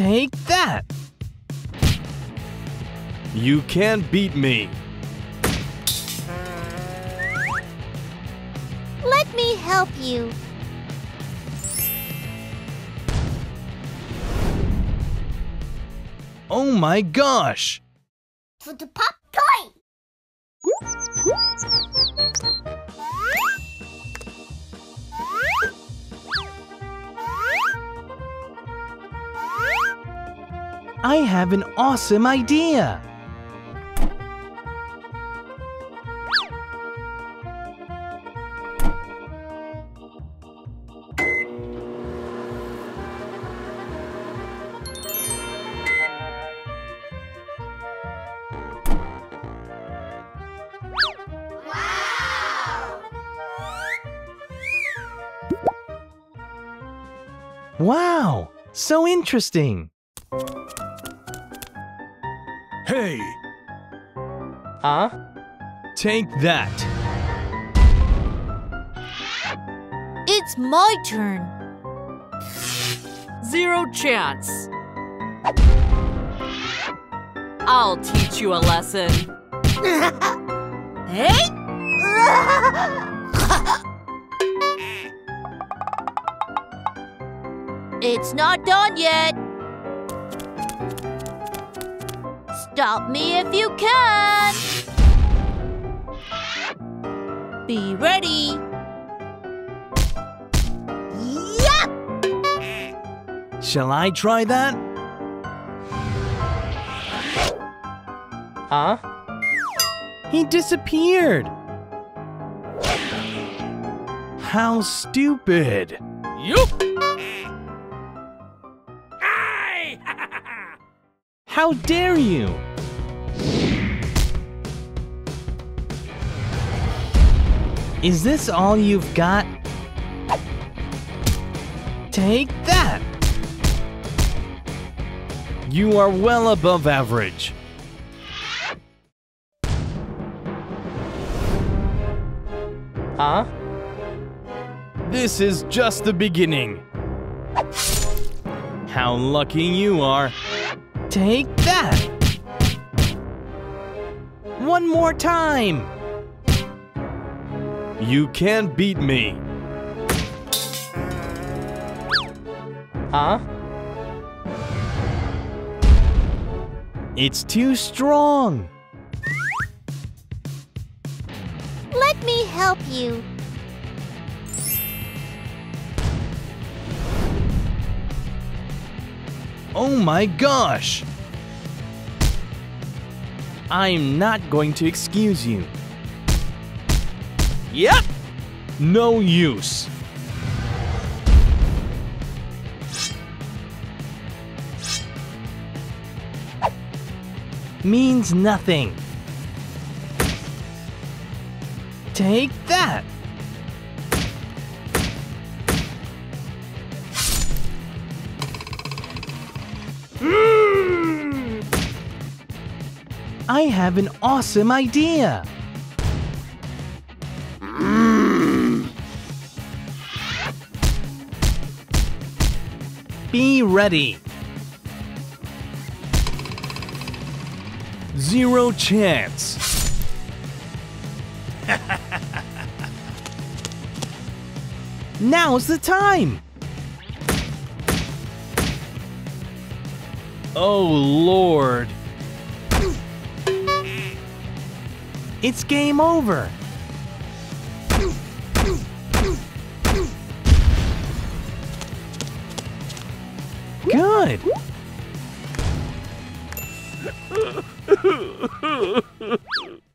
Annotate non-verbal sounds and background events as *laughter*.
Take that! You can't beat me. Let me help you. Oh my gosh! For the pop toy. I have an awesome idea! Wow! So interesting! Hey! Huh? Take that! It's my turn. Zero chance. I'll teach you a lesson. *laughs* Hey! *laughs* it's not done yet. Stop me if you can. Be ready. Yep! Shall I try that? Huh? He disappeared! How stupid! Yup! How dare you! Is this all you've got? Take that! You are well above average. Huh? This is just the beginning. How lucky you are. Take that! One more time! You can't beat me. Huh? It's too strong. Let me help you. Oh my gosh! I'm not going to excuse you. Yep! No use. Means nothing. Take that! I have an awesome idea! Be ready! Zero chance! *laughs* Now's the time! Oh lord! It's game over! Good! *laughs*